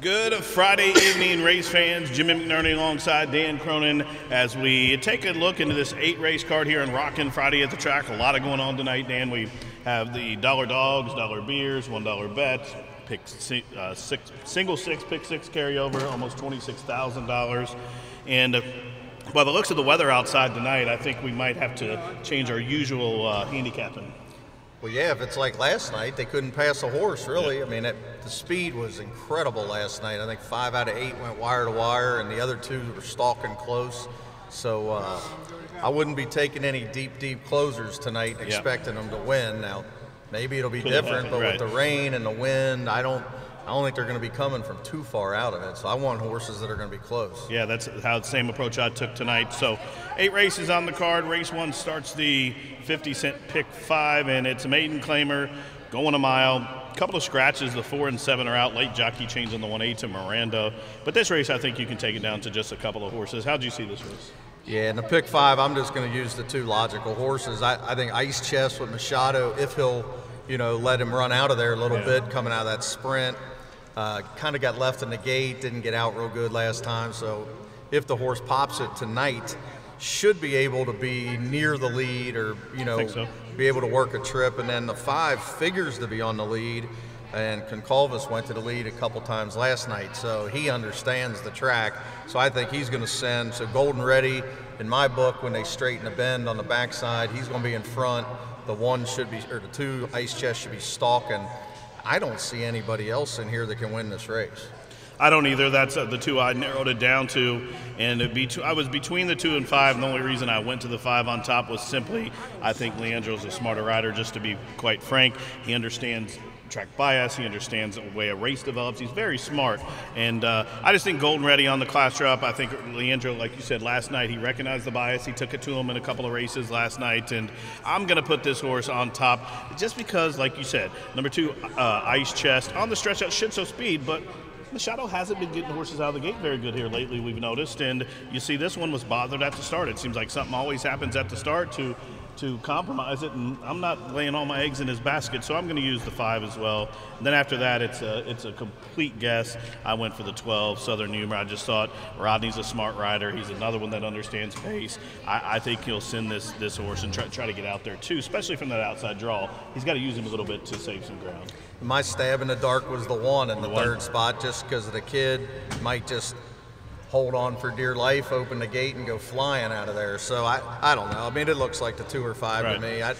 Good Friday evening, race fans. Jimmy McNerney alongside Dan Cronin as we take a look into this eight race card here in Rockin' Friday at the track. A lot of going on tonight, Dan. We have the dollar dogs, dollar beers, one dollar bets, pick uh, six, single six, pick six carryover, almost twenty-six thousand dollars, and. Uh, by the looks of the weather outside tonight, I think we might have to change our usual uh, handicapping. Well, yeah, if it's like last night, they couldn't pass a horse, really. I mean, it, the speed was incredible last night. I think five out of eight went wire to wire, and the other two were stalking close. So uh, I wouldn't be taking any deep, deep closers tonight, expecting them to win. Now, maybe it'll be Could different, happened, but right. with the rain and the wind, I don't. I don't think they're going to be coming from too far out of it. So I want horses that are going to be close. Yeah, that's how the same approach I took tonight. So eight races on the card. Race one starts the 50 cent pick five, and it's a maiden claimer going a mile. A couple of scratches. The four and seven are out. Late jockey change on the one eight to Miranda. But this race, I think you can take it down to just a couple of horses. How do you see this race? Yeah, in the pick five, I'm just going to use the two logical horses. I, I think Ice Chest with Machado, if he'll, you know, let him run out of there a little yeah. bit coming out of that sprint. Uh, kind of got left in the gate, didn't get out real good last time. So if the horse pops it tonight, should be able to be near the lead or, you know, so. be able to work a trip. And then the five figures to be on the lead. And Goncalves went to the lead a couple times last night, so he understands the track. So I think he's going to send. So Golden Ready, in my book, when they straighten the bend on the backside, he's going to be in front. The one should be, or the two ice chest should be stalking. I don't see anybody else in here that can win this race. I don't either. That's uh, the two I narrowed it down to, and be I was between the two and five. And the only reason I went to the five on top was simply I think Leandro's a smarter rider. Just to be quite frank, he understands track bias. He understands the way a race develops. He's very smart, and uh, I just think Golden Ready on the class drop. I think Leandro, like you said last night, he recognized the bias. He took it to him in a couple of races last night, and I'm going to put this horse on top just because, like you said, number two, uh, Ice Chest on the stretch out should show speed, but Machado hasn't been getting horses out of the gate very good here lately, we've noticed. And you see, this one was bothered at the start. It seems like something always happens at the start to to compromise it, and I'm not laying all my eggs in his basket, so I'm going to use the five as well. And then after that, it's a it's a complete guess. I went for the 12 Southern Humor. I just thought Rodney's a smart rider. He's another one that understands pace. I, I think he'll send this this horse and try try to get out there too, especially from that outside draw. He's got to use him a little bit to save some ground. My stab in the dark was the one in the, the third spot, just because the kid might just hold on for dear life, open the gate, and go flying out of there. So I, I don't know. I mean, it looks like the two or five right. to me. I,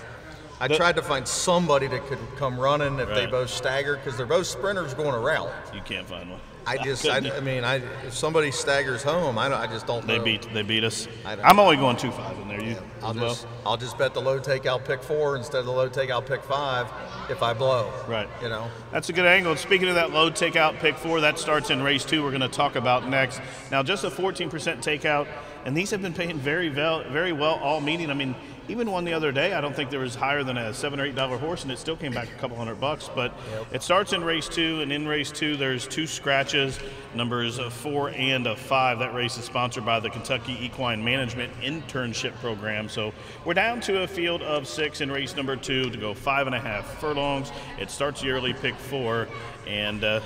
I the, tried to find somebody that could come running if right. they both stagger because they're both sprinters going a route. You can't find one. I just, I, I, mean, I if somebody staggers home, I, I just don't. They know. beat, they beat us. I'm only going two five in there. You, yeah, I'll just, well? I'll just bet the low takeout pick four instead of the low takeout pick five if I blow. Right. You know. That's a good angle. Speaking of that low takeout pick four, that starts in race two. We're going to talk about next. Now, just a 14% takeout, and these have been paying very well, very well all meeting. I mean, even one the other day, I don't think there was higher than a seven or eight dollar horse, and it still came back a couple hundred bucks. But yep. it starts in race two, and in race two, there's two scratches, numbers four and a five. That race is sponsored by the Kentucky Equine Management Internship Program. So we're down to a field of six in race number two to go five and a half furlongs. It starts the early pick four, and uh,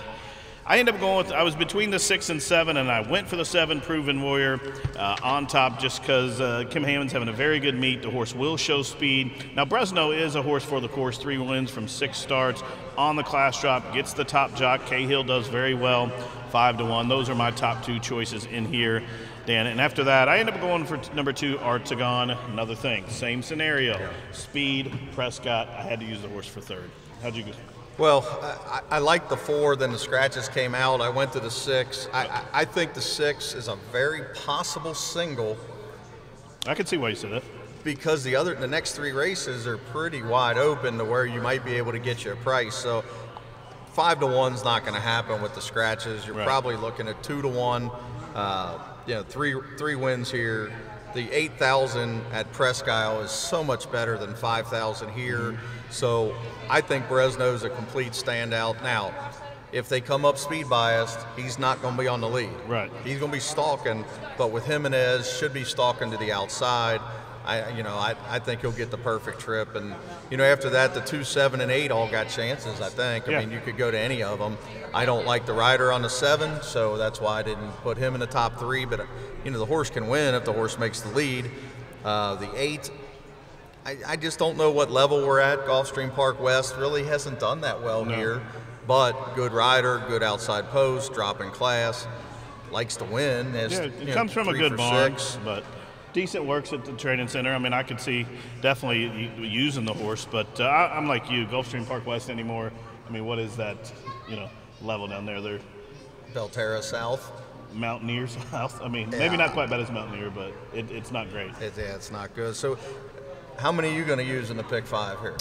I ended up going with, I was between the six and seven, and I went for the seven, Proven Warrior, uh, on top just because uh, Kim Hammond's having a very good meet. The horse will show speed. Now, Bresno is a horse for the course, three wins from six starts on the class drop, gets the top jock. Cahill does very well, five to one. Those are my top two choices in here. Dan. And after that, I end up going for number two, Artagon. Another thing, same scenario. Speed, Prescott. I had to use the horse for third. How'd you go? Well, I, I like the four, then the scratches came out. I went to the six. I, I, think the six is a very possible single. I can see why you said that. Because the other, the next three races are pretty wide open to where you might be able to get you a price. So five to one's not going to happen with the scratches. You're right. probably looking at two to one. Uh, you know, three three wins here the 8,000 at Presque Isle is so much better than 5,000 here. Mm-hmm. So I think Bresno is a complete standout. Now, if they come up speed biased, he's not going to be on the lead. Right. He's going to be stalking, but with Jimenez, should be stalking to the outside. I, you know, I, I think he'll get the perfect trip. And, you know, after that, the two, seven, and eight all got chances, I think. I Yeah. mean, you could go to any of them. I don't like the rider on the seven, so that's why I didn't put him in the top three. But, you know, the horse can win if the horse makes the lead. Uh, the eight, I, I just don't know what level we're at. Gulfstream Park West really hasn't done that well No. here, but good rider, good outside post, dropping class, likes to win. Has, Yeah, it know, comes from a good barn, six. but decent works at the training center. I mean, I could see definitely using the horse, but uh, I, I'm like you, Gulfstream Park West anymore. I mean, what is that, you know, level down there? They're Belterra South. Mountaineer South. I mean, maybe not quite bad as Mountaineer, but it, it's not great. It, yeah, it's not good. So, how many are you going to use in the pick five here?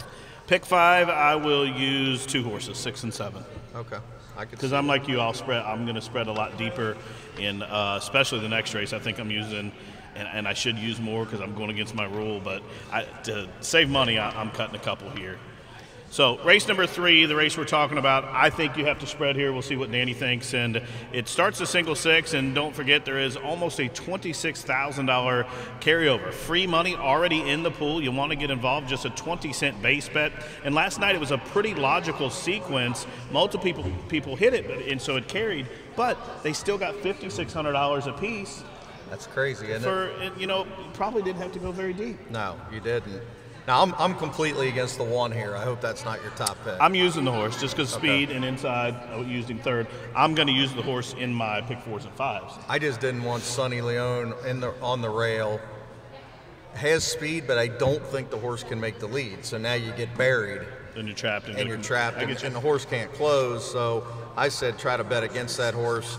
Pick five, I will use two horses, six and seven. Okay, I could. Because I'm like you, I'll spread. I'm going to spread a lot deeper in, uh, especially the next race. I think I'm using, and, and I should use more because I'm going against my rule. But I, to save money, I, I'm cutting a couple here. So race number three, the race we're talking about, I think you have to spread here. We'll see what Danny thinks, and it starts a single six. And don't forget, there is almost a twenty-six thousand dollar carryover, free money already in the pool. You want to get involved? Just a twenty cent base bet. And last night it was a pretty logical sequence. Multiple people people hit it, and so it carried. But they still got fifty-six hundred dollars a piece That's crazy, isn't it? for and, you know you probably didn't have to go very deep. No, you didn't. Now I'm, I'm completely against the one here. I hope that's not your top pick. I'm using the horse just because Okay. speed and inside. I used him third. I'm going to use the horse in my pick fours and fives. I just didn't want Sonny Leone in the on the rail. Has speed, but I don't think the horse can make the lead. So now you get buried And you're trapped. and you're trapped, and, you. and the horse can't close. So I said try to bet against that horse.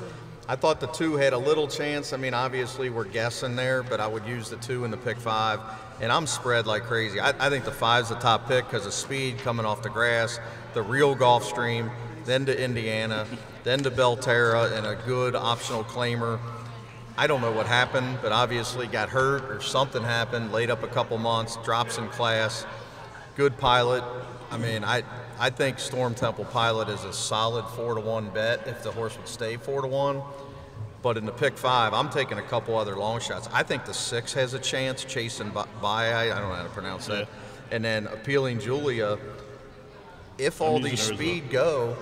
I thought the two had a little chance. I mean, obviously we're guessing there, but I would use the two in the pick five. And I'm spread like crazy. I, I think the five's the top pick because of speed coming off the grass, the real Gulfstream, then to Indiana, then to Belterra, and a good optional claimer. I don't know what happened, but obviously got hurt or something happened, laid up a couple months, drops in class. Good pilot. I mean, I I think Storm Temple Pilot is a solid four to one bet if the horse would stay four to one. But in the pick five, I'm taking a couple other long shots. I think the six has a chance, chasing by. I don't know how to pronounce that. And then appealing Julia. If all these well. speed go,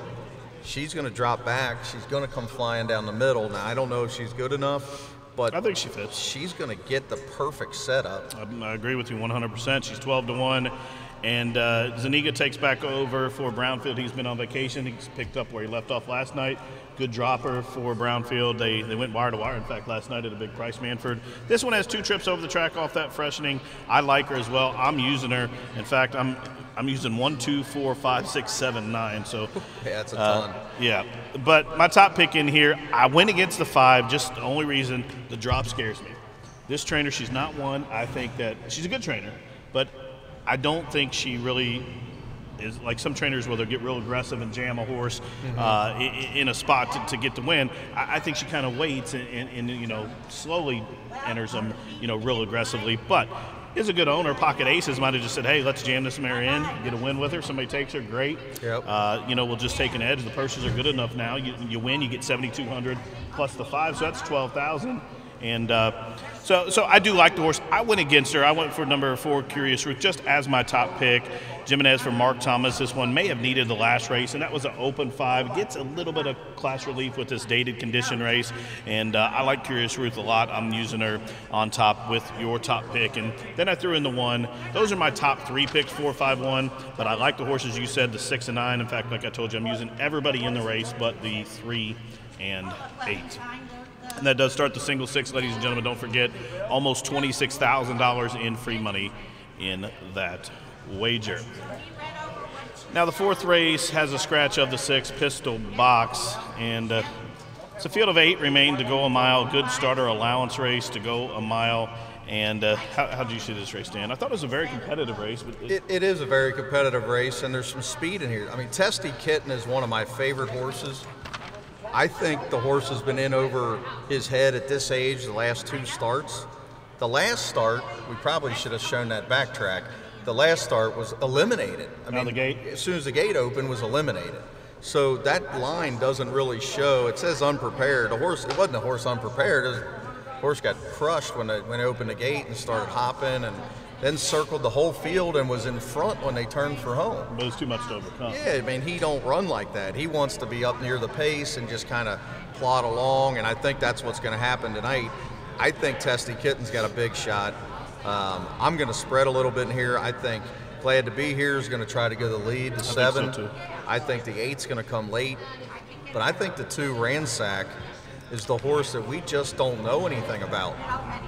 she's going to drop back. She's going to come flying down the middle. Now I don't know if she's good enough, but I think she fits. she's going to get the perfect setup. I, I agree with you 100%. She's 12 to 1. And uh, Zaniga takes back over for Brownfield. He's been on vacation. He's picked up where he left off last night. Good dropper for Brownfield. They, they went wire to wire, in fact, last night at a big price Manford. This one has two trips over the track off that freshening. I like her as well. I'm using her. In fact, I'm I'm using one, two, four, five, six, seven, nine. So Yeah, that's a uh, ton. yeah, but my top pick in here, I went against the five. Just the only reason the drop scares me. This trainer, she's not one. I think that she's a good trainer, but I don't think she really is like some trainers where they'll get real aggressive and jam a horse uh, i- i- in a spot to, to get the win. I, I think she kind of waits and, and, and you know slowly enters them you know real aggressively, but. Is a good owner. Pocket Aces might have just said, "Hey, let's jam this mare in, get a win with her. Somebody takes her, great. Yep. Uh, you know, we'll just take an edge. The purses are good enough now. You, you win, you get 7,200 plus the five, so that's 12,000. And uh, so, so I do like the horse. I went against her. I went for number four, Curious Ruth, just as my top pick. Jimenez for Mark Thomas. This one may have needed the last race, and that was an open five. Gets a little bit of class relief with this dated condition race, and uh, I like Curious Ruth a lot. I'm using her on top with your top pick, and then I threw in the one. Those are my top three picks, four, five, one. But I like the horses you said, the six and nine. In fact, like I told you, I'm using everybody in the race but the three and eight. And that does start the single six, ladies and gentlemen. Don't forget, almost $26,000 in free money in that wager. Now, the fourth race has a scratch of the six pistol box, and uh, it's a field of eight remain to go a mile. Good starter allowance race to go a mile. And uh, how, how do you see this race, Dan? I thought it was a very competitive race, but it, It, it is a very competitive race, and there's some speed in here. I mean, Testy Kitten is one of my favorite horses. I think the horse has been in over his head at this age the last two starts. The last start, we probably should have shown that backtrack. The last start was eliminated. I Out the gate? as soon as the gate opened, was eliminated. So that line doesn't really show. It says unprepared. The horse, it wasn't a horse unprepared. It was, Horse got crushed when they when they opened the gate and started hopping and then circled the whole field and was in front when they turned for home. But it was too much to overcome. Yeah, I mean he don't run like that. He wants to be up near the pace and just kind of plod along, and I think that's what's going to happen tonight. I think Testy Kitten's got a big shot. Um, I'm going to spread a little bit in here. I think Glad to be here is going to try to go the lead to so, seven. too. I think the eight's going to come late, but I think the two Ransack is the horse that we just don't know anything about. I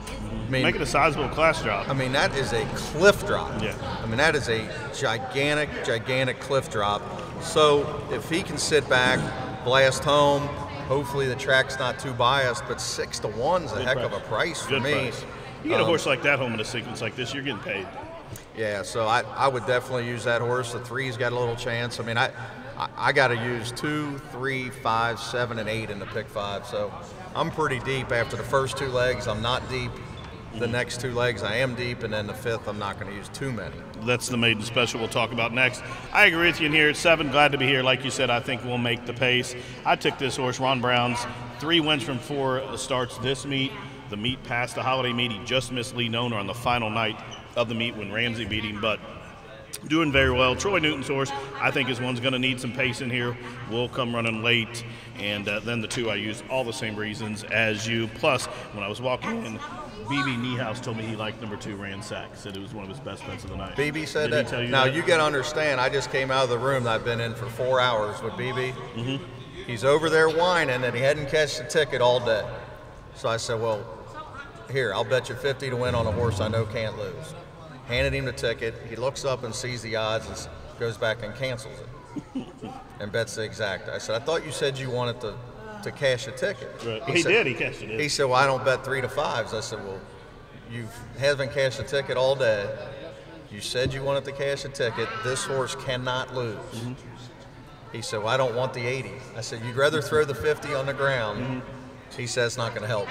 mean, Make it a sizable class drop. I mean, that is a cliff drop. Yeah. I mean, that is a gigantic, gigantic cliff drop. So if he can sit back, blast home, hopefully the track's not too biased, but six to one's a Good heck price. of a price for Good me. price. You get a Um, horse like that home in a sequence like this, you're getting paid. Yeah, so I, I would definitely use that horse. The three's got a little chance. I mean, I I, got to use two, three, five, seven, and eight in the pick five. So I'm pretty deep after the first two legs. I'm not deep. The next two legs I am deep, and then the fifth I'm not going to use too many. That's the maiden special we'll talk about next. I agree with you in here at seven. Glad to be here. Like you said, I think we'll make the pace. I took this horse, Ron Brown's, three wins from four starts this meet. The meet past the holiday meet, he just missed Lee Noner on the final night of the meet when Ramsey beat him, but doing very well. Troy Newton's horse, I think, is one's going to need some pace in here. Will come running late, and uh, then the two I use all the same reasons as you. Plus, when I was walking in, BB Niehaus told me he liked number two Ransack. Said it was one of his best bets of the night. BB said Did that. you now that? you got to understand. I just came out of the room that I've been in for four hours with BB. Mm-hmm. He's over there whining, and he hadn't cashed the ticket all day. So I said, "Well, here, I'll bet you 50 to win on a horse I know can't lose." Handed him the ticket. He looks up and sees the odds and goes back and cancels it, and bets the exact. I said, "I thought you said you wanted to to cash a ticket." Right. He, said- did. He cashed it he said, "Well, I don't bet three to fives." I said, "Well, you haven't cashed a ticket all day. You said you wanted to cash a ticket. This horse cannot lose." Mm-hmm. He said, "Well, I don't want the 80." I said, "You'd rather throw the 50 on the ground." Mm-hmm. He said, "It's not going to help."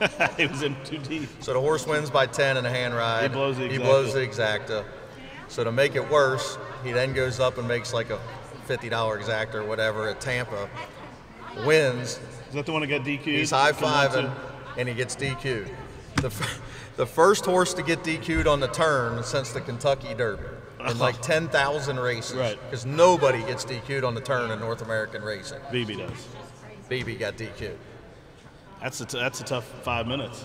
he was in too deep. So the horse wins by 10 in a hand ride. He blows the He exacta. blows the exacta. So to make it worse, he then goes up and makes like a $50 exacta or whatever at Tampa. Wins, Is that the one that got DQ'd? He's high fiving, and he gets DQ'd. The, f- the first horse to get DQ'd on the turn since the Kentucky Derby in oh. like 10,000 races. Right. Because nobody gets DQ'd on the turn in North American racing. BB does. BB got DQ'd. That's a t- that's a tough five minutes.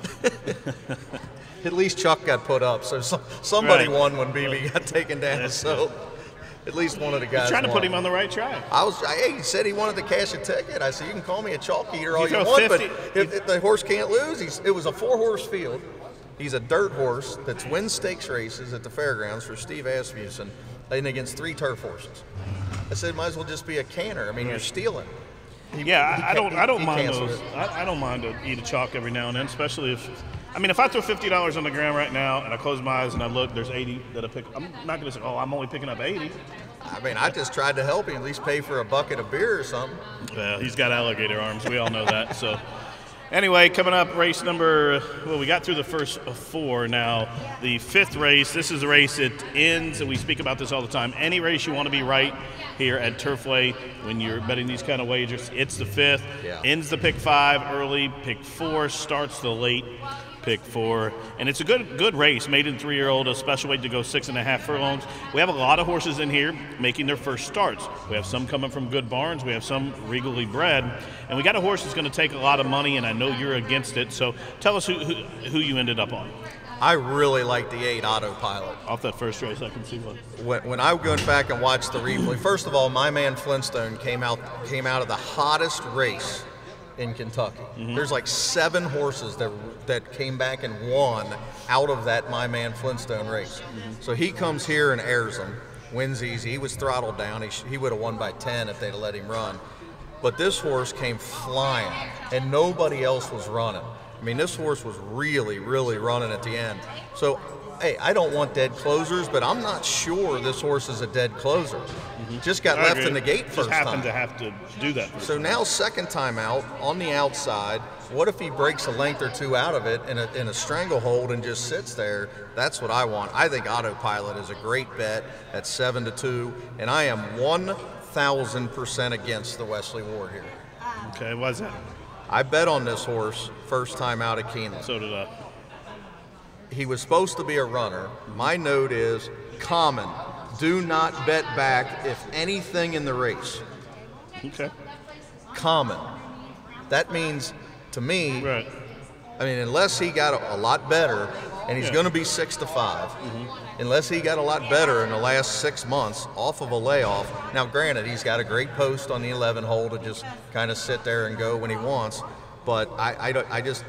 At least Chuck got put up, so some, somebody Right. won when BB got taken down. That's So at least one of the guys. You're Trying to put him on the right track. I was. I, he said he wanted to cash a ticket. I said you can call me a chalk eater all you you, want, 50 but if, if the horse can't lose, he's, it was a four-horse field. He's a dirt horse that's wins stakes races at the fairgrounds for Steve Asmussen, and against three turf horses. I said might as well just be a canner. I mean, you're stealing. He- Yeah, he I, I don't. he- I don't mind those. I, I don't mind to eat a chalk every now and then, especially if. I mean, if I throw fifty dollars on the ground right now and I close my eyes and I look, there's eighty that I pick. I'm not going to say, "Oh, I'm only picking up 80. I mean, I just tried to help him at least pay for a bucket of beer or something. Well, he's got alligator arms. We all know that. So, anyway, coming up, race number. Well, we got through the first four. Now, the fifth race. This is a race that ends, and we speak about this all the time. Any race you want to be right here at Turfway when you're betting these kind of wagers, it's the fifth. Yeah. Ends the pick five early. Pick four starts the late. Pick four, and it's a good good race. Maiden three year old, a special weight to go six and a half furlongs. We have a lot of horses in here making their first starts. We have some coming from good barns. We have some regally bred, and we got a horse that's going to take a lot of money. And I know you're against it. So tell us who who, who you ended up on I really like the eight autopilot. off that first race. I can see one. when, when I went back and watched the replay, first of all, my man Flintstone came out came out of the hottest race in Kentucky. There's like seven horses that that came back and won out of that my man Flintstone race. So he comes here and airs them, wins easy. He was throttled down. He, sh- he would have won by 10 if they'd have let him run. But this horse came flying, and nobody else was running. I mean, this horse was really, really running at the end. So, hey, I don't want dead closers, but I'm not sure this horse is a dead closer. Mm-hmm. Just got I left agree. in the gate first Just happened time. to have to do that. So now, second time out on the outside. What if he breaks a length or two out of it in a, in a stranglehold and just sits there? That's what I want. I think autopilot is a great bet at seven to two, and I am one thousand percent against the Wesley Ward here. okay, why's that? I bet on this horse first time out of Keeneland. So did I. He was supposed to be a runner. My note is common. Do not bet back if anything in the race. Okay. Common. That means to me, Right. I mean, unless he got a, a lot better, and he's Yeah. going to be six to 5 unless he got a lot better in the last six months off of a layoff. Now, granted, he's got a great post on the 11 hole to just kind of sit there and go when he wants, but I, I, don't, I just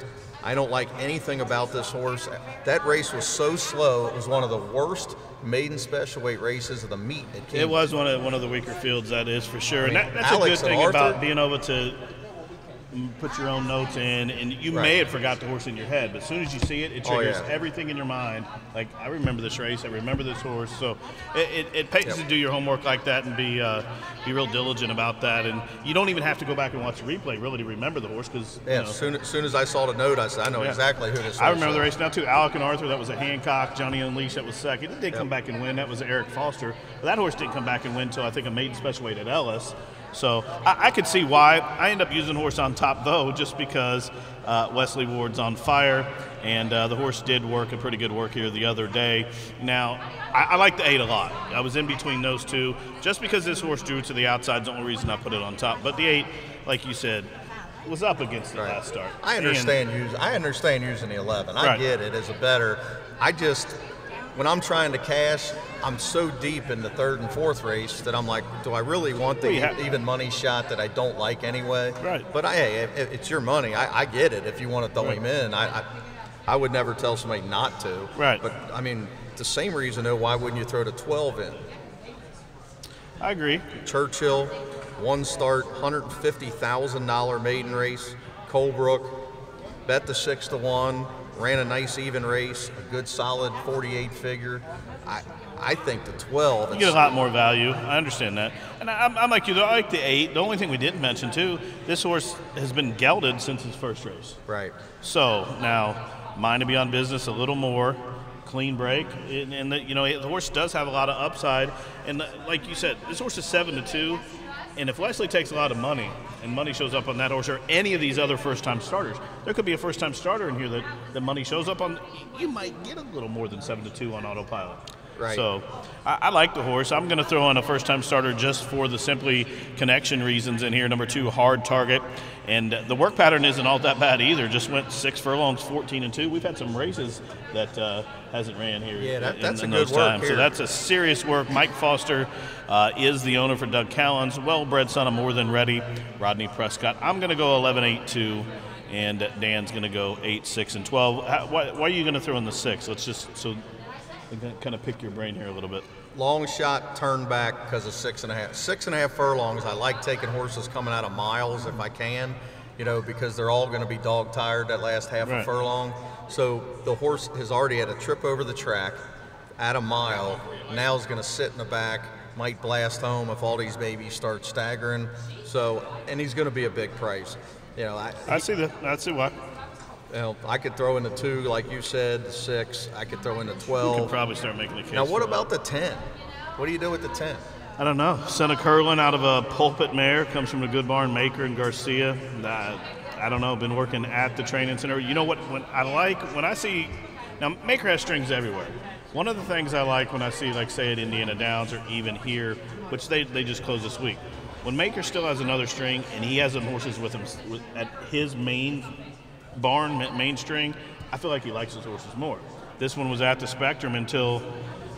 I don't like anything about this horse. That race was so slow; it was one of the worst maiden special weight races of the meet. At It was one of one of the weaker fields, that is for sure. And mean, that, that's Alex a good thing Arthur- about being able to put your own notes in, and you Right. may have forgot the horse in your head, but as soon as you see it, it Oh, triggers yeah. everything in your mind. Like I remember this race, I remember this horse, so it, it, it pays Yep. to do your homework like that and be uh, be real diligent about that. And you don't even have to go back and watch the replay really to remember the horse because Yeah, as soon, as soon as I saw the note, I said, I know Yeah. exactly who this is. I remember the race now too. Alec and Arthur, that was a Hancock. Johnny Unleashed, that was second. He did come back and win. That was Eric Foster. But that horse didn't come back and win until I think a maiden special weight at Ellis. So I, I could see why. I end up using horse on top though, just because uh, Wesley Ward's on fire, and uh, the horse did work a pretty good work here the other day. Now I, I like the eight a lot. I was in between those two, just because this horse drew to the outside is the only reason I put it on top. But the eight, like you said, was up against the Right. last start. I And- understand using. I understand using the 11. I Right. get it as a better. I just when I'm trying to cash, I'm so deep in the third and fourth race that I'm like, do I really want the Well, even money shot that I don't like anyway? Right. But I, hey, it's your money. I, I get it. If you want to throw Right. him in, I, I I would never tell somebody not to. Right. But I mean, the same reason though, why wouldn't you throw the 12 in? I agree. Churchill, one start, $150,000 maiden race. Colebrook, bet the six to one, ran a nice even race, a good solid 48 figure. I, I think the 12. You get a lot more value. I understand that, and I'm, I'm like you. though. I like the eight. The only thing we didn't mention too, this horse has been gelded since his first race. Right. So now, mine to be on business a little more, clean break, and, and the, you know the horse does have a lot of upside. And uh, like you said, this horse is seven to two, and if Wesley takes a lot of money and money shows up on that horse or any of these other first-time starters, there could be a first-time starter in here that the money shows up on. You might get a little more than seven to two on autopilot. Right. So I, I like the horse. I'm going to throw on a first time starter just for the simply connection reasons in here. Number two, hard target. And the work pattern isn't all that bad either. Just went six furlongs, 14 and 2. We've had some races that uh, hasn't ran here. Yeah, that- in- that's in a good those work times. So that's a serious work. Mike Foster uh, is the owner for Doug Callens. Well bred son of More Than Ready, Rodney Prescott. I'm going to go 11 8 2. And Dan's going to go 8, 6, and 12. How, why, why are you going to throw in the 6? Let's just so kind of pick your brain here a little bit. Long shot turn back because of six and a half. Six and a half furlongs. I like taking horses coming out of miles if I can, you know, because they're all going to be dog tired that last half Right. a furlong. So the horse has already had a trip over the track at a mile. Now is going to sit in the back, might blast home if all these babies start staggering. So, and he's going to be a big price. You know, I, I see that. I see why. You know, I could throw in the two, like you said, the six. I could throw in the We could 12. probably start making a case. Now, what about the 10? What do you do with the 10? I don't know. Senna Curlin out of a pulpit mare comes from a good barn maker in Garcia. I, I don't know. Been working at the training center. You know what? When I like when I see now Maker has strings everywhere. One of the things I like when I see like say at Indiana Downs or even here, which they they just closed this week. When Maker still has another string and he has some horses with him with, at his main barn ma- main string, I feel like he likes his horses more. This one was at the Spectrum until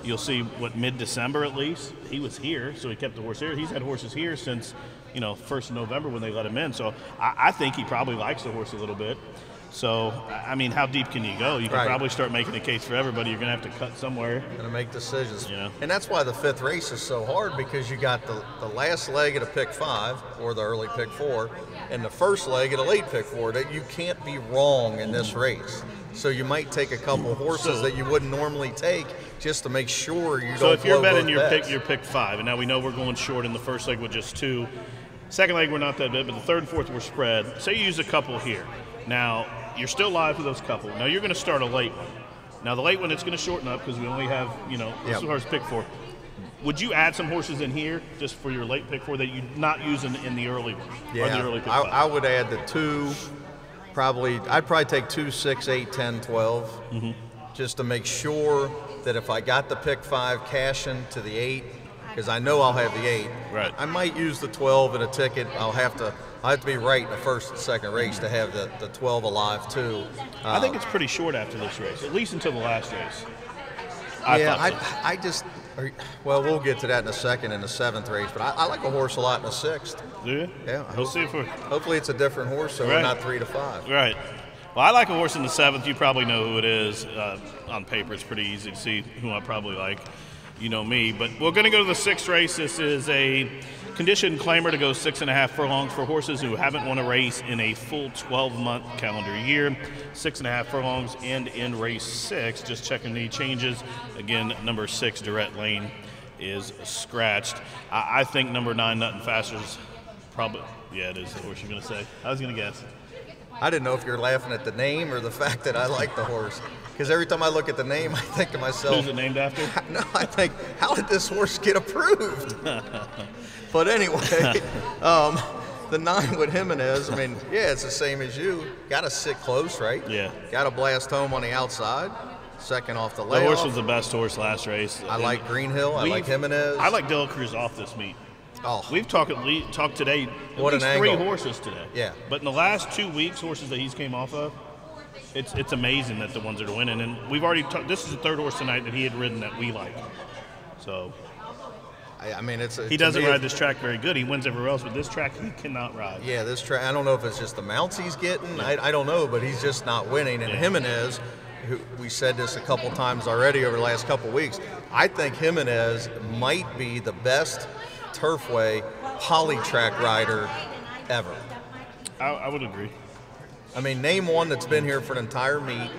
you'll see what mid-December at least. He was here, so he kept the horse here. He's had horses here since you know first November when they let him in. So I, I think he probably likes the horse a little bit. So I mean, how deep can you go? You can Right. probably start making a case for everybody. You're gonna have to cut somewhere. going to make decisions. You know. And that's why the fifth race is so hard because you got the, the last leg of a pick five or the early pick four and the first leg of a late pick four that you can't be wrong in this race. So you might take a couple horses So- that you wouldn't normally take just to make sure you So don't So if you're betting your bets. pick, your pick five, and now we know we're going short in the first leg with just two. Second leg we're not that big, but the third and fourth we're spread. Say you use a couple here. Now you're still live for those couple. Now you're going to start a late one. Now the late one it's going to shorten up because we only have you know Yep. as far as pick four. Would you add some horses in here just for your late pick four that you're not using in the early one? Yeah, the early I. I would add the two, probably, I'd probably take two, six, eight, 10, 12, Mm-hmm. just to make sure that if I got the pick five, cashing to the eight, because I know I'll have the eight. Right. I might use the 12 in a ticket. I'll have to, I have to be right in the first and second race to have the, the 12 alive too. I think it's pretty short after this race, at least until the last race. I yeah, thought so. I, I just, well, we'll get to that in a second in the seventh race, but I, I like a horse a lot in the sixth. Do you? Yeah, We'll hope- see if we're Hopefully it's a different horse, so we're not three to five. right. Well, I like a horse in the seventh. You probably know who it is. Uh, on paper, it's pretty easy to see who I probably like. You know me. But we're going to go to the sixth race. This is a condition claimer to go six and a half furlongs for horses who haven't won a race in a full 12 month calendar year. Six and a half furlongs and in race six. Just checking the changes. Again, number six, Durette Lane, is scratched. I, I think number nine, Nothing Faster's probably. Yeah, it is the horse you're going to say. I was going to guess. I didn't know if you're laughing at the name or the fact that I like the horse. Because every time I look at the name, I think to myself, Who's it named after? no, I think, how did this horse get approved? but anyway, um, the nine with Jimenez, I mean, yeah, it's the same as you. Got to sit close, right? Yeah. Got to blast home on the outside. Second off the The horse was the best horse last race. I like Greenhill. I like Jimenez. I like Dela Cruz off this meet. Oh, We've talked at le- talked today. At What an least three angle. horses today. Yeah. But in the last two weeks, horses that he's came off of, it's it's amazing that the ones that are winning. And we've already talked. This is the third horse tonight that he had ridden that we like. So I, I mean, it's a, he doesn't me, ride this track very good. He wins everywhere else, but this track he cannot ride. Yeah, this track. I don't know if it's just the mounts he's getting. I, I don't know, but he's just not winning. And Yeah. Jimenez, who we said this a couple times already over the last couple weeks. I think Jimenez might be the best turfway poly track rider ever. I, I would agree. I mean, name one that's been here for an entire meet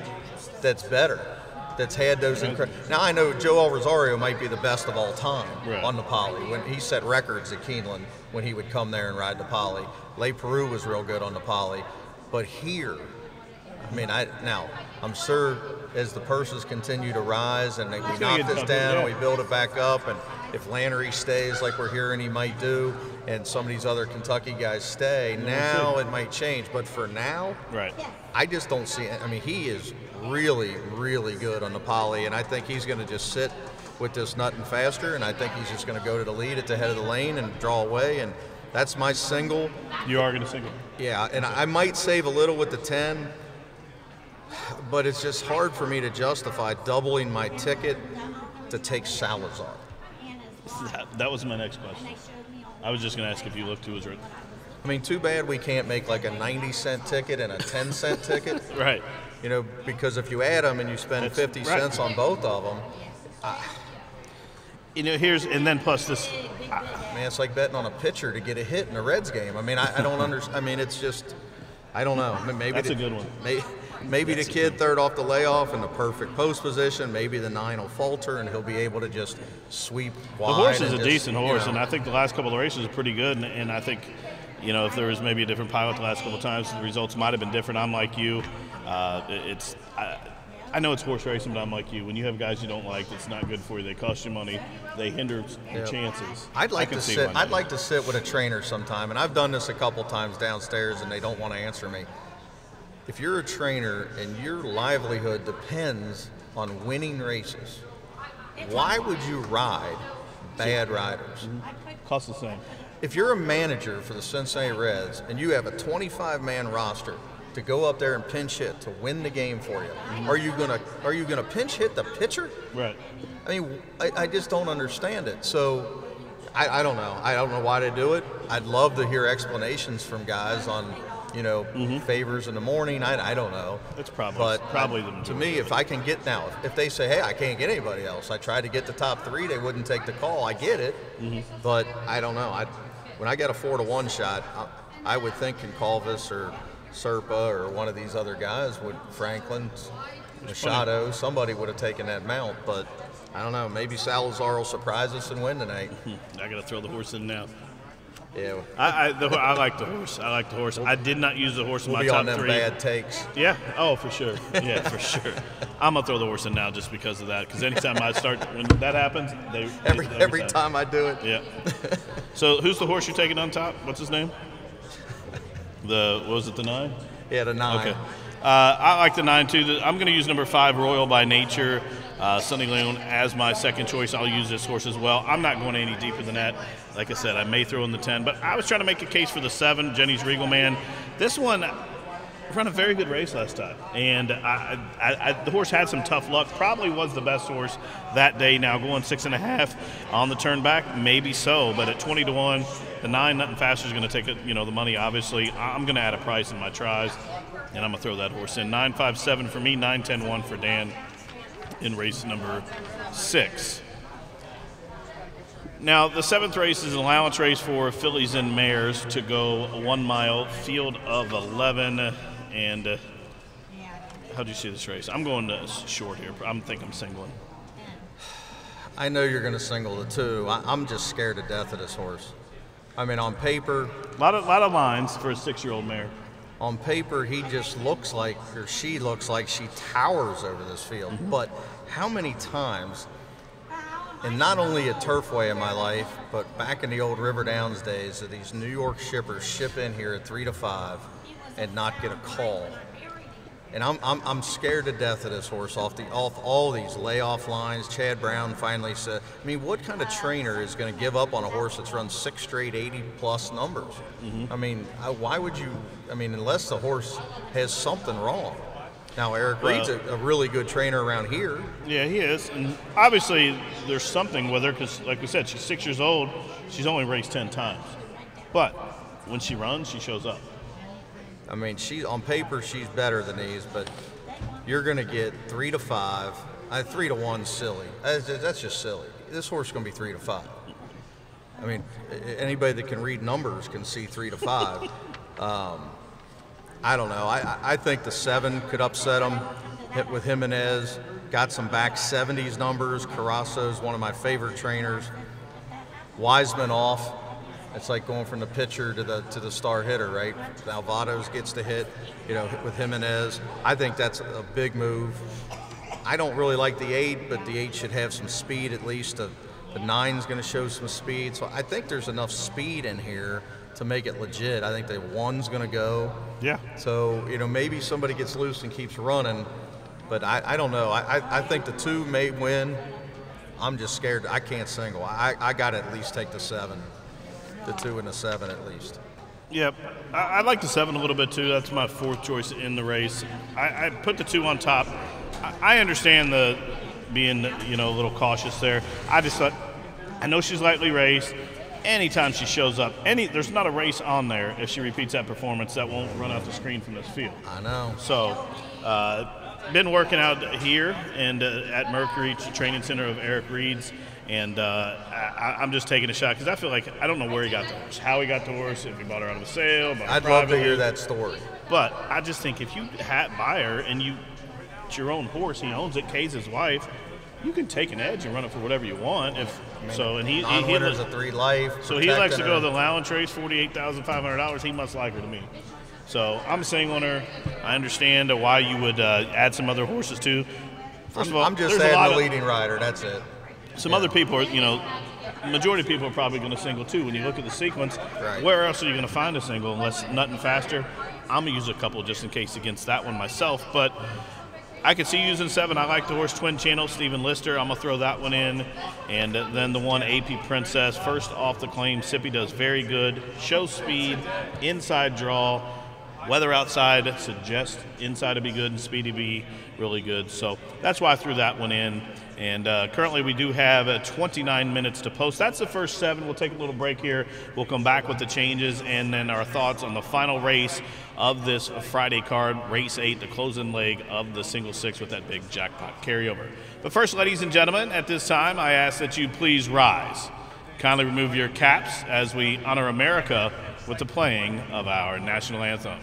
that's better. That's had those incredible. Now I know Joel Rosario might be the best of all time Right. on the poly. When he set records at Keeneland when he would come there and ride the poly. Leparoux was real good on the poly, but here, I mean, I now I'm sure as the purses continue to rise and they, we knock this down, yeah. we build it back up, and if Lanerie stays like we're hearing he might do, and some of these other Kentucky guys stay, now it might change. But for now, Right. I just don't see. I mean, he is really, really good on the poly, and I think he's going to just sit with this nothing faster, and I think he's just going to go to the lead at the head of the lane and draw away, and that's my single. You are going to single. Yeah, and I might save a little with the ten, but it's just hard for me to justify doubling my ticket to take Salazar. That, that was my next question. I was just going to ask if you looked who was right. I mean, too bad we can't make like a 90 cent ticket and a 10 cent ticket. Right. You know, because if you add them and you spend That's 50 right. cents on both of them, You know, here's and then plus this. man, it's like betting on a pitcher to get a hit in a Reds game. I mean, I, I don't understand. I mean, it's just, I don't know. I mean, Maybe That's the, a good one. May, maybe the kid third off the layoff in the perfect post position. Maybe the nine will falter and he'll be able to just sweep wide. The horse is a just, decent you horse, know. and I think the last couple of races are pretty good. And, and I think, you know, if there was maybe a different pilot the last couple of times, the results might have been different. I'm like you. Uh, it- it's I, I know it's horse racing, but I'm like you. When you have guys you don't like, it's not good for you. They cost you money. They hinder your chances. I'd like to sit. I'd like to sit with a trainer sometime, and I've done this a couple times downstairs, and they don't want to answer me. If you're a trainer and your livelihood depends on winning races, why would you ride bad riders? Costs the same. If you're a manager for the Cincinnati Reds and you have a 25-man roster to go up there and pinch hit to win the game for you, are you gonna are you gonna pinch hit the pitcher? Right. I mean, I, I just don't understand it. So, I, I don't know. I don't know why they do it. I'd love to hear explanations from guys on, you know, favors in the morning. I, I don't know. It's probably- but probably I- to me, if I can get now, if, if they say, hey, I can't get anybody else, I tried to get the top three, they wouldn't take the call. I get it, Mm-hmm. but I don't know. I when I get a four to one shot, I, I would think Concalvis or Serpa or one of these other guys would Franklin, Machado, somebody would have taken that mount, but I don't know. Maybe Salazar will surprise us and win tonight. I got to throw the horse in now. Yeah, I, I, the, I like the horse. I like the horse. I did not use the horse in we'll my be top on them three. bad takes. Yeah. Oh, for sure. Yeah, for sure. I'm gonna throw the horse in now just because of that. Because anytime I start when that happens, they Every every time I do it, Yeah. so who's the horse you're taking on top? What's his name? The what was it the nine? yeah, the nine. Okay. Uh, I like the nine too. I'm going to use number five, Royal by Nature, uh, Sunny Leon as my second choice. I'll use this horse as well. I'm not going any deeper than that. Like I said, I may throw in the ten, but I was trying to make a case for the seven, Jenny's Regal Man. This one ran a very good race last time, and I, I, I, the horse had some tough luck. Probably was the best horse that day. Now going six and a half on the turn back, maybe so, but at 20 to one, the nine nothing faster is going to take it, you know the money. Obviously, I'm going to add a price in my tries, and I'm going to throw that horse in nine five seven for me, nine ten one for Dan in race number six. Now, the seventh race is an allowance race for fillies and mares to go one mile, field of 11. And uh, how do you see this race? I'm going to short here. I'm think I'm singling. I know you're going to single the two. I, I'm just scared to death of this horse. I mean, on paper, A lot of, lot of lines for a six year old mare. on paper, he just looks like, or she looks like she towers over this field. But how many times, and not only at Turfway in my life, but back in the old River Downs days, that these New York shippers ship in here at three to five and not get a call. And I'm, I'm, I'm scared to death of this horse off the off all these layoff lines. Chad Brown finally said, I mean, what kind of trainer is going to give up on a horse that's run six straight 80 plus numbers? Mm-hmm. I mean, I, why would you? I mean, unless the horse has something wrong. Now, Eric Well- Reed's a, a really good trainer around here. Yeah, he is. And obviously, there's something with her because, like we said, she's six years old. She's only raced 10 times. But when she runs, she shows up. I mean, she on paper she's better than these, but you're going to get three to five. Uh, three to one, silly. That's, that's just silly. This horse is going to be three to five. I mean, anybody that can read numbers can see three to five. um, I don't know. I, I- think the seven could upset him. Hit with Jimenez, got some back 70s numbers. Carrasco's one of my favorite trainers. Wiseman off. It's like going from the pitcher to the to the star hitter, right? Alvados gets to hit, you know, with Jimenez. I think that's a big move. I don't really like the eight, but the eight should have some speed at least. The, the nine's going to show some speed, so I think there's enough speed in here to make it legit. I think the one's going to go. Yeah. So you know, maybe somebody gets loose and keeps running, but I, I don't know. I, I, I think the two may win. I'm just scared. I can't single. I, I got to at least take the seven, the two and the seven at least. Yep. I, I like the seven a little bit too. That's my fourth choice in the race. I, I put the two on top. I, I understand the being, you know, a little cautious there. I just thought, I know she's lightly raced. Anytime she shows up, any there's not a race on there if she repeats that performance that won't run out the screen from this field. I know. So, uh, been working out here and uh, at Mercury Training Center of Eric Reed's, and uh, I, I'm just taking a shot because I feel like I don't know where he got the horse, how he got the horse, if he bought her out of a sale. I'd love to hear that story. But I just think if you ha- buyer and you, it's your own horse, he owns it, Kay's his wife. You can take an edge and run it for whatever you want. If so, and he, he, he a three life. so he likes to go to the allowance race, forty-eight thousand five hundred dollars. He must like her to me. So I'm singling her. I understand why you would uh, add some other horses too. 1st I'm, of all, I'm just there's a lot adding a of, leading rider. That's it. Some other people are, you know, majority of people are probably going to single too. When you look at the sequence, Right. where else are you going to find a single unless nothing faster? I'm gonna use a couple just in case against that one myself, but. I could see using seven. I like the horse Twin Channel, Stephen Lister. I'm gonna throw that one in, and then the one AP Princess. First off the claim, Sippy does very good. Show speed, inside draw. Weather outside suggests inside to be good and speedy be really good. So that's why I threw that one in. And uh, currently we do have uh, 29 minutes to post. That's the first seven. We'll take a little break here. We'll come back with the changes and then our thoughts on the final race of this Friday card, race eight, the closing leg of the single six with that big jackpot carryover. But first, ladies and gentlemen, at this time, I ask that you please rise. Kindly remove your caps as we honor America with the playing of our national anthem.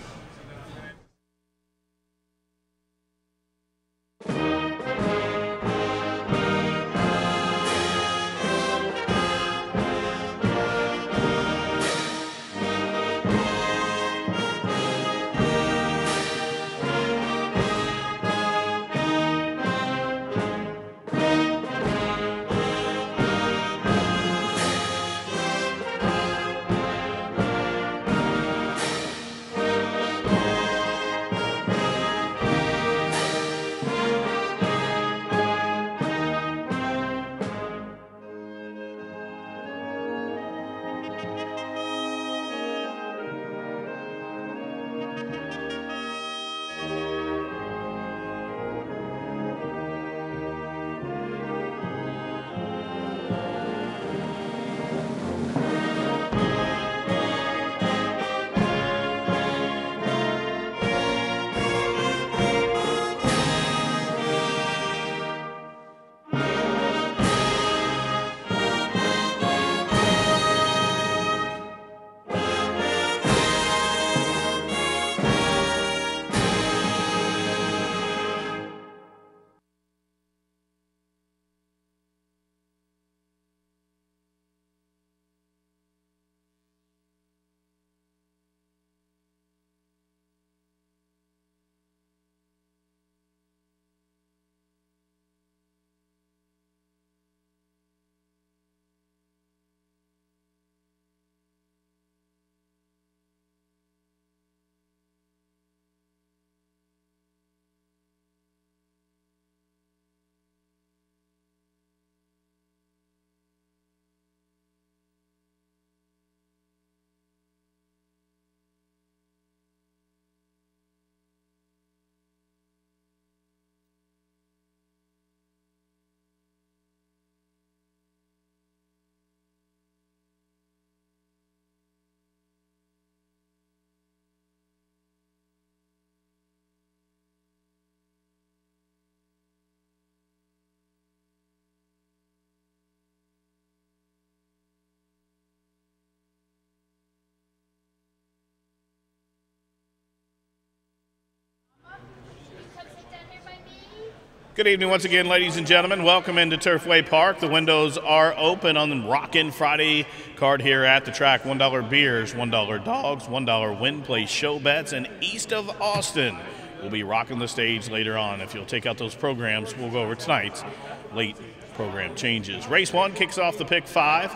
Good evening once again, ladies and gentlemen. Welcome into Turfway Park. The windows are open on the Rockin' Friday card here at the track. $1 beers, $1 dogs, $1 win play show bets, and east of Austin we'll be rocking the stage later on. If you'll take out those programs, we'll go over tonight's late program changes. Race one kicks off the pick five.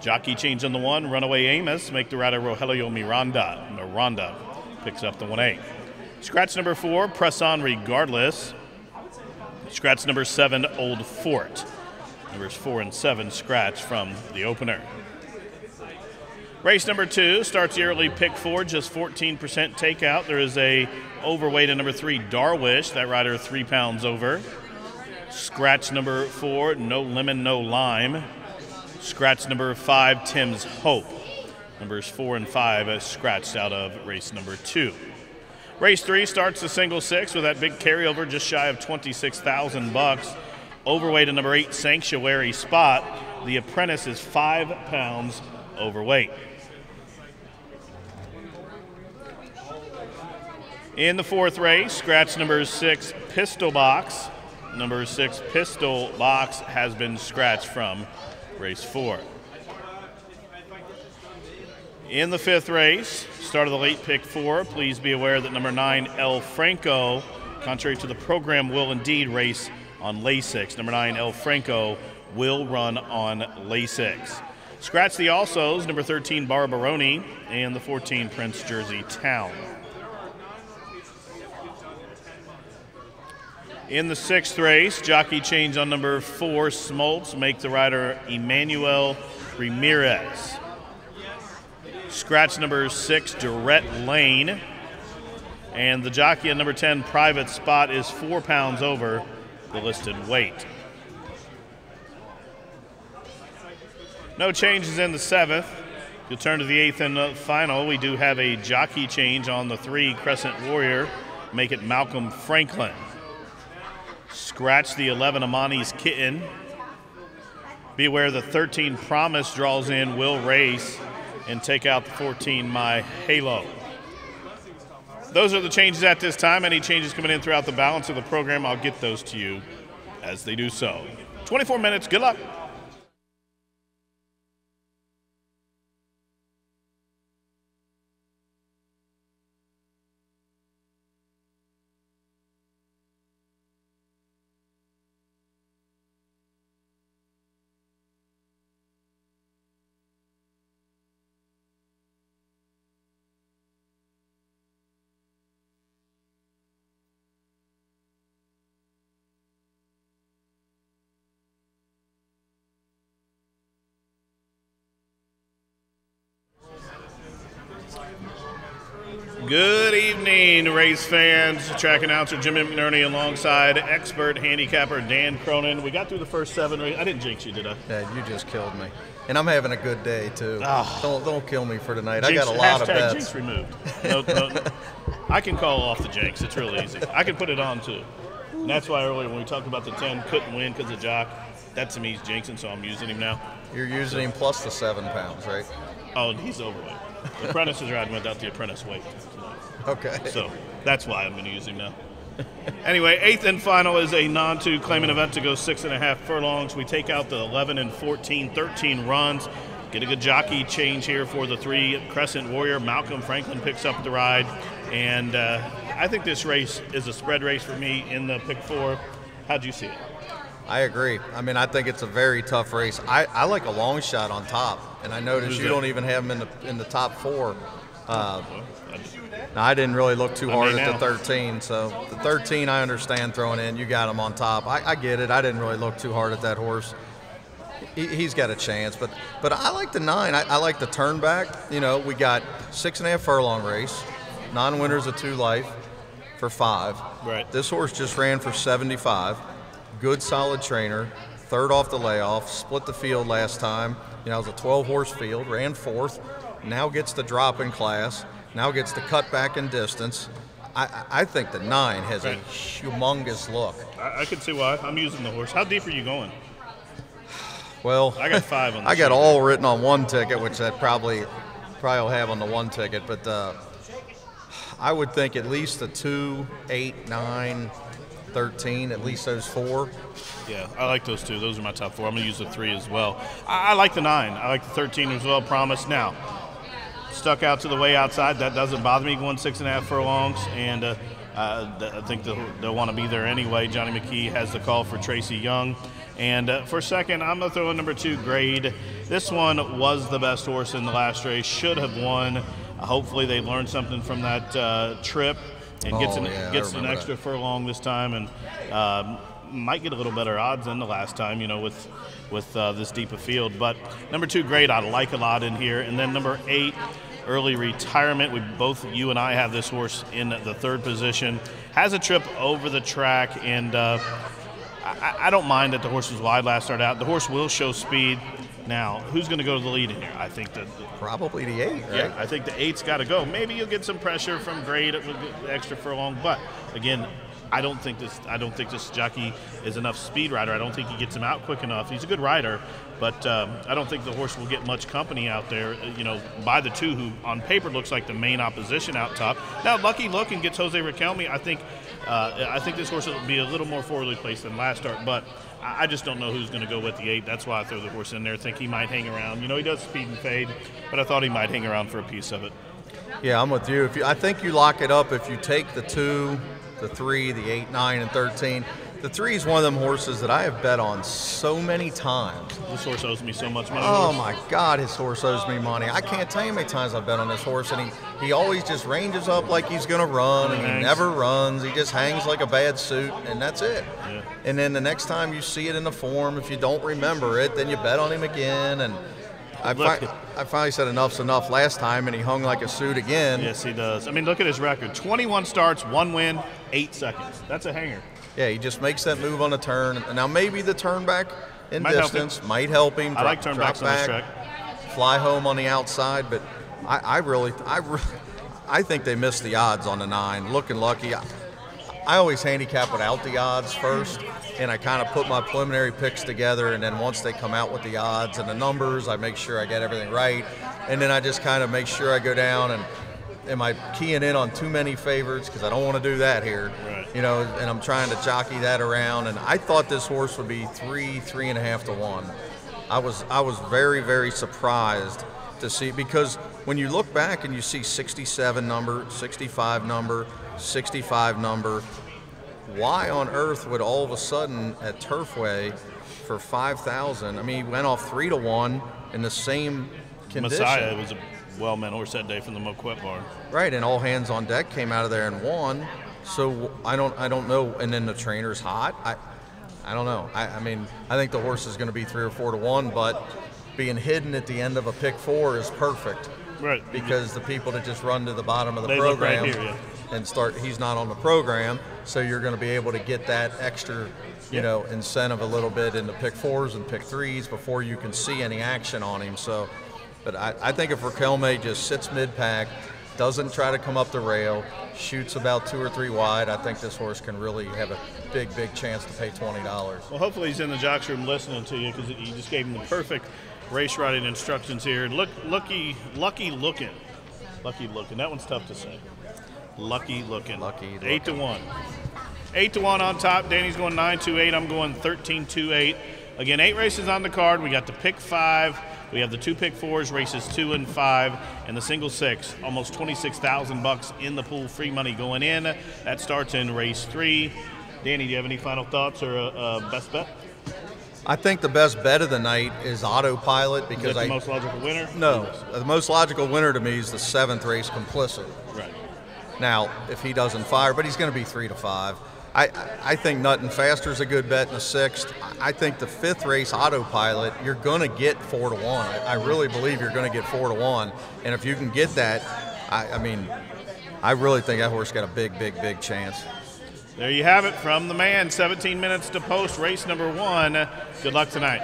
Jockey change on the one, Runaway Amos, make the rider Rogelio Miranda. Miranda picks up the 1A. Scratch number four, Press On Regardless. Scratch number seven, Old Fort. Numbers four and seven scratch from the opener. Race number two starts the early pick four, just 14% takeout. There is a overweight in number three, Darwish. That rider three pounds over. Scratch number four, No Lemon, No Lime. Scratch number five, Tim's Hope. Numbers four and five scratched out of race number two. Race three starts the single six with that big carryover just shy of 26,000 bucks. Overweight in number eight, Sanctuary Spot. The apprentice is five pounds overweight. In the fourth race, scratch number six, Pistol Box. Number six, Pistol Box has been scratched from race four. In the fifth race, start of the late pick four, please be aware that number nine, El Franco, contrary to the program, will indeed race on Lasix. Number nine, El Franco, will run on Lasix. Scratch the alsos, number 13, Barbaroni, and the 14, Prince Jersey Town. In the sixth race, jockey change on number four, Smoltz, make the rider Emmanuel Ramirez. Scratch number six, Durette Lane. And the jockey at number 10, Private Spot, is four pounds over the listed weight. No changes in the seventh. You'll turn to the eighth and the final. We do have a jockey change on the three, Crescent Warrior. Make it Malcolm Franklin. Scratch the 11, Amani's Kitten. Be aware the 13, Promise, draws in Will Race and take out the 14 My Halo. Those are the changes at this time. Any changes coming in throughout the balance of the program, I'll get those to you as they do so. 24 minutes. Good luck. Good evening, race fans. Track announcer Jim McNerney alongside expert handicapper Dan Cronin. We got through the first seven. I didn't jinx you, did I? Yeah, you just killed me. And I'm having a good day too. Oh. Don't don't kill me for tonight. Jinx, I got a lot of bets. jinx removed. No, no, no. I can call off the jinx. It's really easy. I can put it on too. And that's why earlier when we talked about the 10 couldn't win because of Jock, that's to me he's jinxing, so I'm using him now. You're using him plus the seven pounds, right? Oh, he's overweight. The apprentice is riding without the apprentice weight. Okay. So that's why I'm going to use him now. anyway, eighth and final is a non two claiming event to go six and a half furlongs. We take out the 11 and 14, 13 runs. Get a good jockey change here for the three. Crescent Warrior, Malcolm Franklin picks up the ride. And uh, I think this race is a spread race for me in the pick four. How'd you see it? I agree. I mean, I think it's a very tough race. I, I like a long shot on top, and I notice Who's you that? don't even have him in the in the top four. Uh, Well, I didn't really look too I hard at now. the 13, so the 13 I understand throwing in. You got him on top. I, I get it. I didn't really look too hard at that horse. He, he's got a chance, but but I like the nine. I, I like the turn back. You know, we got six and a half furlong race, non-winners of two life for five. Right. This horse just ran for 75. Good, solid trainer. Third off the layoff. Split the field last time. You know, it was a 12 horse field. Ran fourth. Now gets the drop in class. Now gets the cut back in distance. I, I I think the nine has a humongous look. I, I can see why. I'm using the horse. How deep are you going? Well, I got five on I got all written on one ticket, which that probably probably will have on the one ticket, but uh, I would think at least the two, eight, nine. 13, at least those four. Yeah, I like those two. Those are my top four. I'm going to use the three as well. I, I, like the nine. I like the 13 as well. Promise. Now, stuck out to the way outside. That doesn't bother me going six and a half furlongs. And uh, uh, I think they'll, they'll want to be there anyway. Johnny McKee has the call for Tracy Young. And uh, for second, I'm going to throw in number two, Grade. This one was the best horse in the last race, should have won. hopefully, they learned something from that uh, trip and gets, Oh, an, yeah, gets an extra that. furlong this time and um, might get a little better odds than the last time, you know, with with uh, this deep a field. But number two, great, I like a lot in here. And then number eight, early retirement. We both, you and I, have this horse in the third position. Has a trip over the track, and uh, I, I don't mind that the horse was wide last start out. The horse will show speed. Now, who's going to go to the lead in here? I think that Probably the eight, right? yeah, I think the eight's got to go. Maybe you'll get some pressure from Grade extra furlong, but again, I don't think this. I don't think this jockey is enough speed rider. I don't think he gets him out quick enough. He's a good rider, but um, I don't think the horse will get much company out there. You know, by the two who on paper looks like the main opposition out top. Now, Lucky Look and gets Jose Riquelme. I think. Uh, I think this horse will be a little more forwardly placed than last start, but I I just don't know who's going to go with the eight. That's why I throw the horse in there. Think he might hang around. You know, he does speed and fade, but I thought he might hang around for a piece of it. Yeah, I'm with you. If you, I think you lock it up if you take the two, the three, the eight, nine, and thirteen. The three is one of them horses that I have bet on so many times. This horse owes me so much money. Oh my God, his horse owes me money. I can't tell you how many times I've bet on this horse, and he, he always just ranges up like he's gonna run, and he Hangs. never runs. He just hangs like a bad suit, and that's it. Yeah. And then the next time you see it in the form, if you don't remember it, then you bet on him again. And I, fi- I finally said enough's enough last time, and he hung like a suit again. Yes, he does. I mean, look at his record 21 starts, one win, eight seconds. That's a hanger. Yeah, he just makes that move on the turn. Now maybe the turn back in Might help distance might help him. I like drop- turnbacks drop on this back, track. Fly home on the outside, but I, I really, I, re- I think they missed the odds on the nine. Looking lucky. I, I always handicap without the odds first, and I kind of put my preliminary picks together, and then once they come out with the odds and the numbers, I make sure I get everything right, and then I just kind of make sure I go down and am I keying in on too many favorites because I don't want to do that here, Right. you know, and I'm trying to jockey that around, and I thought this horse would be three, three and a half to one. I was I was very very surprised to see because when you look back and you see 67 number, 65 number, 65 number, why on earth would all of a sudden at Turfway for 5,000? I mean, he went off three to one in the same condition. Messiah was a well meant horse that day from the Moquette barn. Right, and all hands on deck came out of there and won. So I don't, I don't know. And then the trainer's hot. I, I don't know. I, I mean, I think the horse is going to be three or four to one, but being hidden at the end of a pick four is perfect Right. because the people that just run to the bottom of the They look right program here, yeah. And start, he's not on the program, so you're going to be able to get that extra, you know, incentive a little bit in the pick fours and pick threes before you can see any action on him. So, but I, I think if Riquelme just sits mid pack, doesn't try to come up the rail, shoots about two or three wide, I think this horse can really have a big, big chance to pay twenty dollars. Well, hopefully he's in the jocks room listening to you because you just gave him the perfect race riding instructions here. Look, lucky, lucky looking, lucky looking. That one's tough to say. Lucky looking. Lucky Eight to one. Eight to one on top. Danny's going nine to eight. I'm going thirteen to eight. Again, eight races on the card. We got the pick five. We have the two pick fours, races two and five, and the single six. Almost twenty-six thousand bucks in the pool, free money going in. That starts in race three. Danny, do you have any final thoughts or a, a best bet? I think the best bet of the night is autopilot Is because that I the most logical winner? no, the most logical winner to me is the seventh race complicit. Now, if he doesn't fire, but he's going to be three to five. I, I think Nutton Faster is a good bet in the sixth. I think the fifth race autopilot, you're going to get four to one. I, I really believe you're going to get four to one. And if you can get that, I, I mean, I really think that horse got a big, big, big chance. There you have it from the man. 17 minutes to post race number one. Good luck tonight.